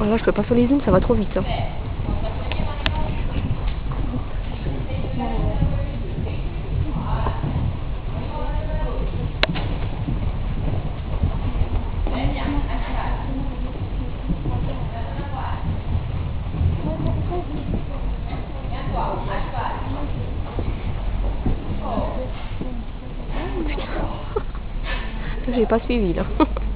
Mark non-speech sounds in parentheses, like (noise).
Oh, là, je peux pas faire les zooms, ça va trop vite. Hein. (laughs) (laughs) J'ai pas suivi là. (laughs)